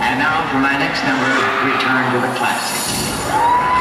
And now for my next number, return to the classics.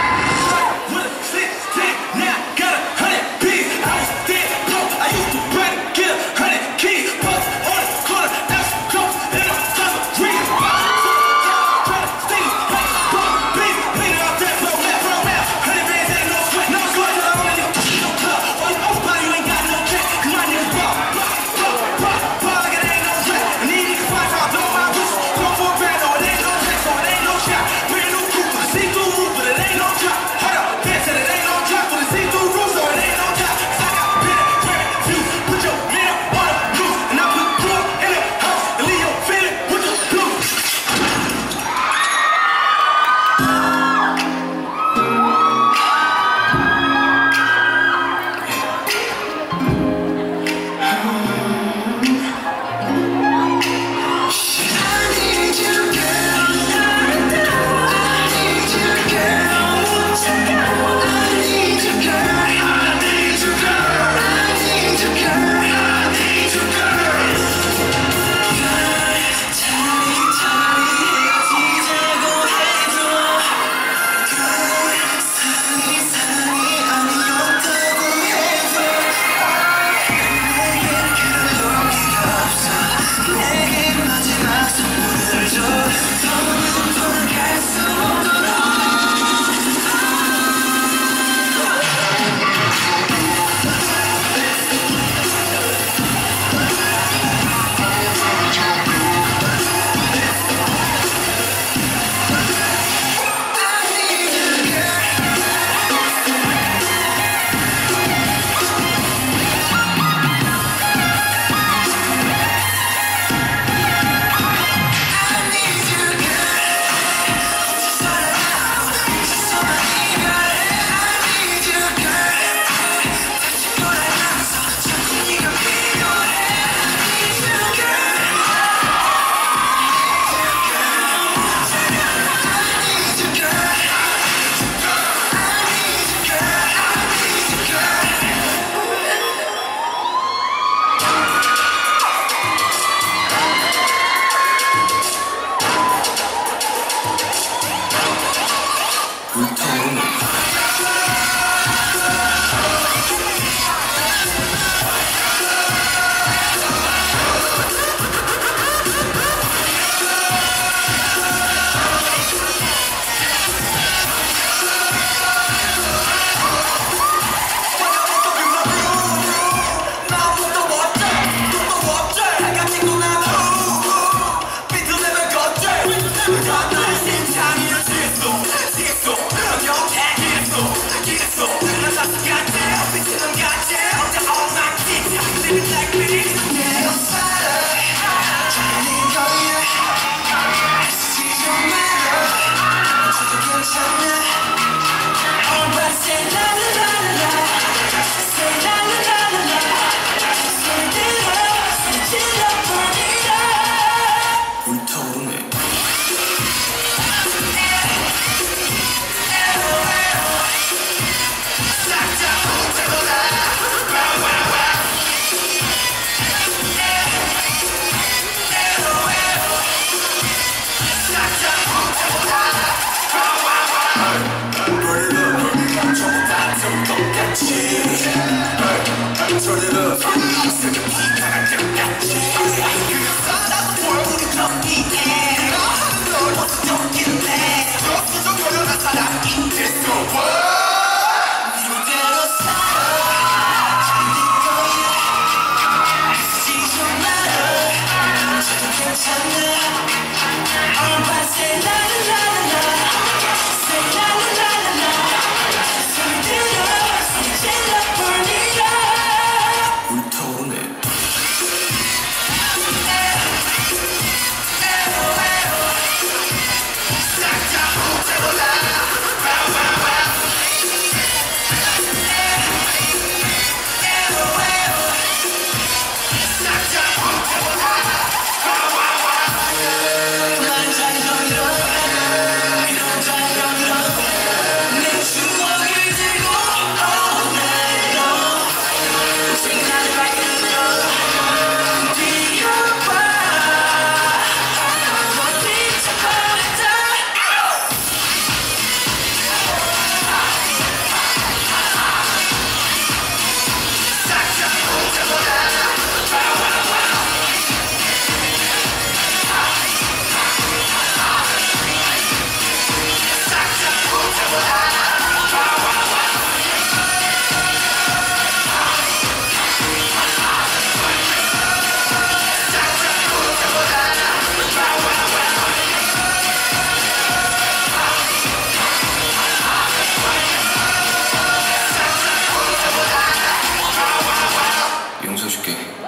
people.